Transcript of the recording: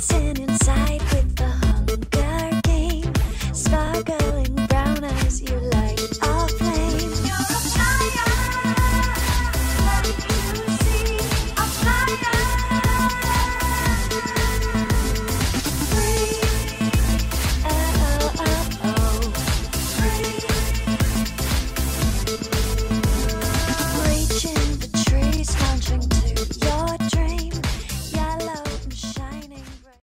Sitting inside with the Hunger Game, sparkling.